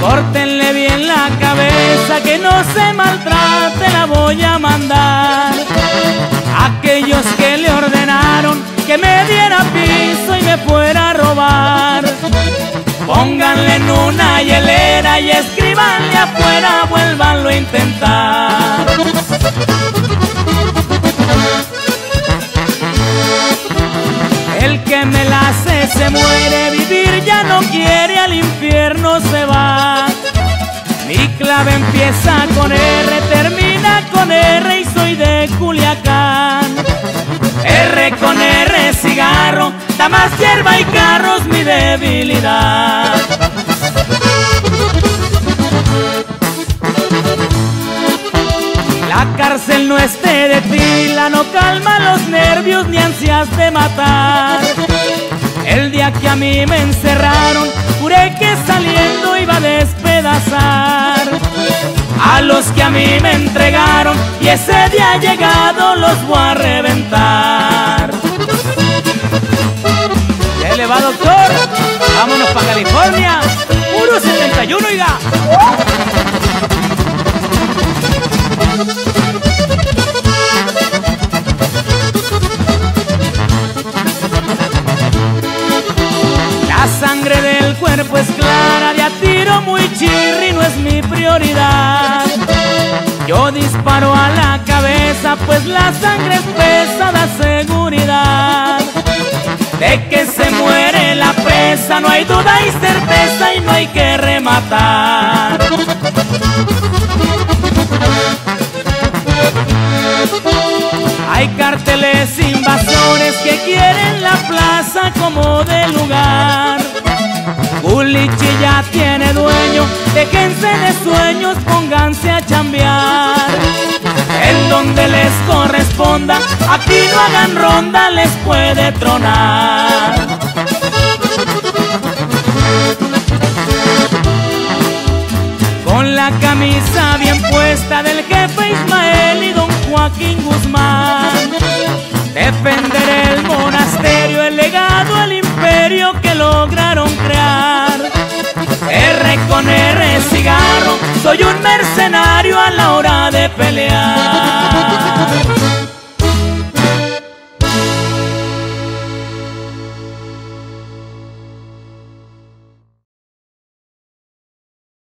Córtenle bien la cabeza, que no se maltrate, la voy a mandar. Aquellos que le ordenaron que me diera piso fuera a robar. Pónganle en una hielera y escribanle afuera, vuélvanlo a intentar. El que me la hace se muere, vivir ya no quiere, al infierno se va. Mi clave empieza con R, damas, hierba y carros, mi debilidad. La cárcel no esté de tila, no calma los nervios ni ansias de matar. El día que a mí me encerraron, juré que saliendo iba a despedazar. A los que a mí me entregaron y ese día llegado los voy a reventar. Yo disparo a la cabeza, pues la sangre espesa da seguridad. De que se muere la presa, no hay duda y certeza y no hay que rematar. Hay carteles invasores que quieren la plaza como de lugar. Culichi ya tiene déjense de sueños, pónganse a chambear. En donde les corresponda, aquí no hagan ronda, les puede tronar. Con la camisa bien puesta del jefe Ismael y don Joaquín Guzmán. R